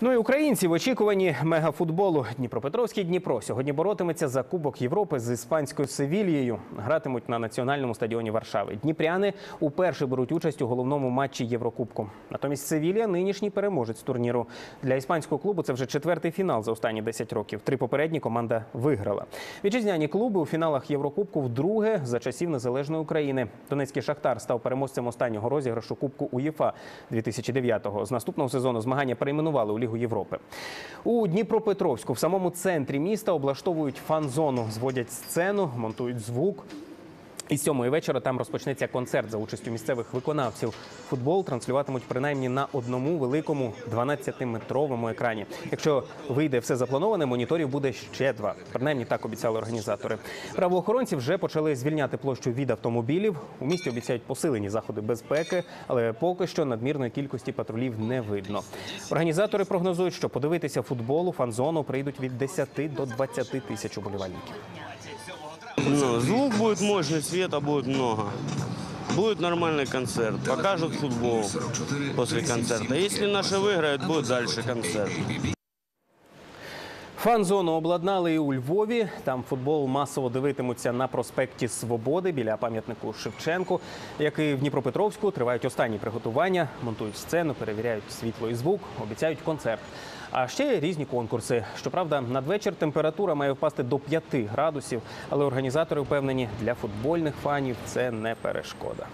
Ну і українці в очікуванні мегафутболу Дніпропетровський Дніпро сьогодні боротиметься за Кубок Європи з іспанською Севільєю. Гратимуть на національному стадіоні Варшави. Дніпряни уперше беруть участь у головному матчі Єврокубку. Натомість Севілья нинішній переможець турніру. Для іспанського клубу це вже четвертий фінал за останні 10 років. Три попередні команда виграла. Вітчизняні клуби у фіналах Єврокубку вдруге за часів незалежної України. Донецький Шахтар став переможцем останнього розіграшу Кубку УЄФА 2009-го. З наступного сезону змагання перейменували у Лігу Європи. У Дніпропетровську в самому центрі міста облаштовують фан-зону, зводять сцену, монтують звук. І сьомої вечора там розпочнеться концерт за участю місцевих виконавців. Футбол транслюватимуть принаймні на одному великому 12-метровому екрані. Якщо вийде все заплановане, моніторів буде ще два. Принаймні так обіцяли організатори. Правоохоронці вже почали звільняти площу від автомобілів. У місті обіцяють посилені заходи безпеки, але поки що надмірної кількості патрулів не видно. Організатори прогнозують, що подивитися футбол у фан-зону прийдуть від 10 до 20 тисяч уболівальників. Ну, звук будет мощный, света будет много. Будет нормальный концерт. Покажут футбол после концерта. Если наши выиграют, будет дальше концерт. Фан-зону обладнали і у Львові. Там футбол масово дивитимуться на проспекті Свободи біля пам'ятнику Шевченку. Як і в Дніпропетровську, тривають останні приготування, монтують сцену, перевіряють світло і звук, обіцяють концерт. А ще різні конкурси. Щоправда, надвечір температура має впасти до 5 градусів, але організатори впевнені, для футбольних фанів це не перешкода.